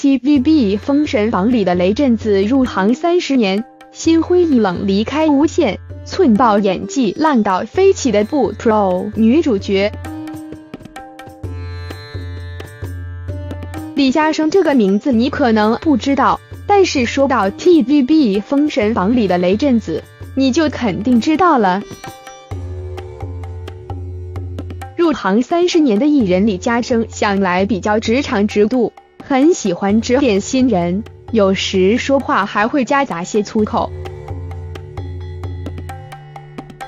TVB《封神榜》里的雷震子入行三十年，心灰意冷离开无线，寸爆演技烂到飞起的不 Pro 女主角。李嘉生这个名字你可能不知道，但是说到 TVB《封神榜》里的雷震子，你就肯定知道了。入行三十年的艺人李嘉生向来比较直肠直肚。很喜欢指点新人，有时说话还会夹杂些粗口。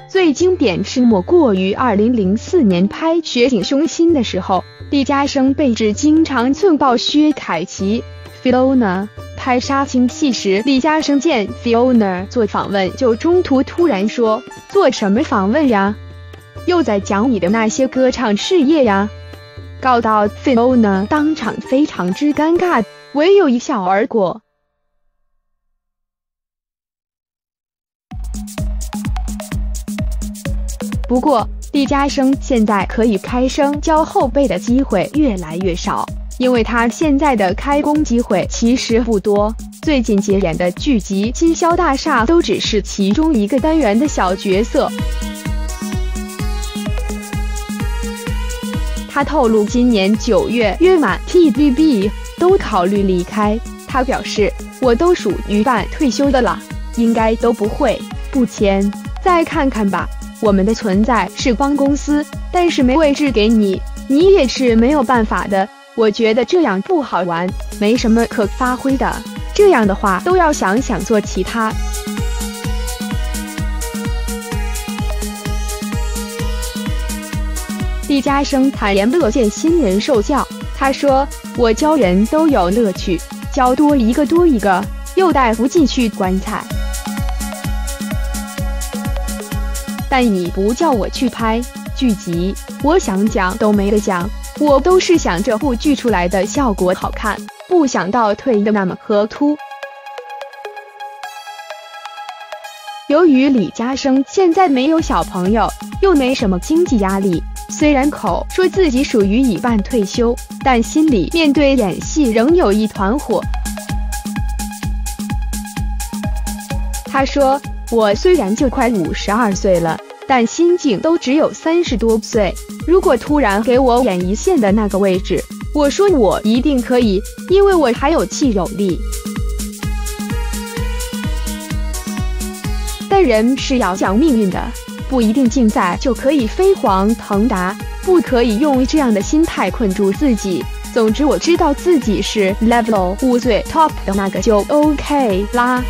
最经典是莫过于2004年拍《雪景雄心》的时候，李嘉诚被指经常寸爆薛凯琪。Fiona 拍杀青戏时，李嘉诚见 Fiona 做访问，就中途突然说：“做什么访问呀？又在讲你的那些歌唱事业呀？”告到 Fiona 当场非常之尴尬，唯有一笑而过。不过，李嘉生现在可以开声教后辈的机会越来越少，因为他现在的开工机会其实不多。最近接演的剧集《金宵大厦》都只是其中一个单元的小角色。他透露，今年九月约满，T B B 都考虑离开。他表示：“我都属于半退休的了，应该都不会不签。再看看吧。我们的存在是帮公司，但是没位置给你，你也是没有办法的。我觉得这样不好玩，没什么可发挥的。这样的话，都要想想做其他。”李嘉生坦言乐见新人受教，他说：“我教人都有乐趣，教多一个多一个，又带不进去棺材。但你不叫我去拍剧集，我想讲都没得讲。我都是想这部剧出来的效果好看，不想到退的那么河突。”由于李嘉生现在没有小朋友，又没什么经济压力。虽然口说自己属于已半退休，但心里面对演戏仍有一团火。他说：“我虽然就快五十二岁了，但心境都只有三十多岁。如果突然给我演一线的那个位置，我说我一定可以，因为我还有气有力。但人是要讲命运的。”不一定竞赛就可以飞黄腾达，不可以用这样的心态困住自己。总之，我知道自己是 level 五最 top 的那个就 OK 啦。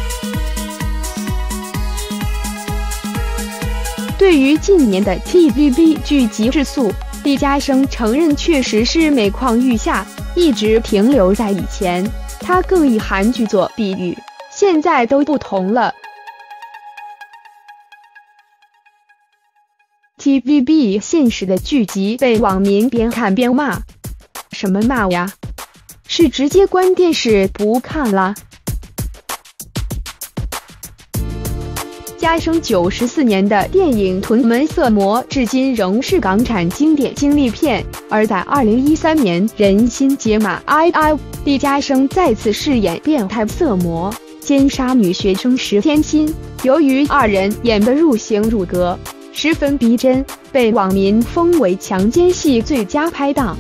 对于近年的 TVB 剧集质素，李嘉生承认确实是每况愈下，一直停留在以前。他更以韩剧作比喻，现在都不同了。TVB 现实的剧集被网民边看边骂，什么骂呀？是直接关电视不看了？加生九十四年的电影《屯门色魔》至今仍是港产经典经历片，而在二零一三年人心解码 II，李嘉生再次饰演变态色魔，奸杀女学生石天心。由于二人演得入型入格。十分逼真，被网民封为强奸戏最佳拍档。